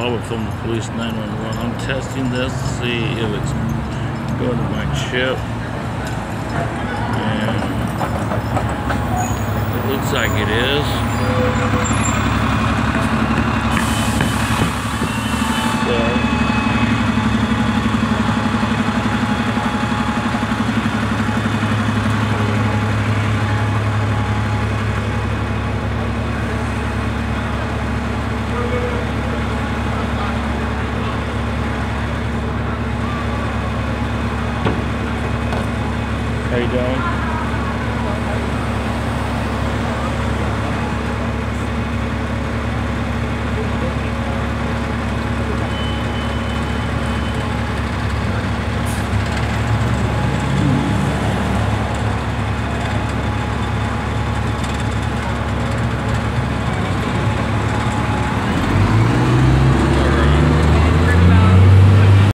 Bubba from the Police 911. I'm testing this to see if it's going to my chip. And it looks like it is. How you doing?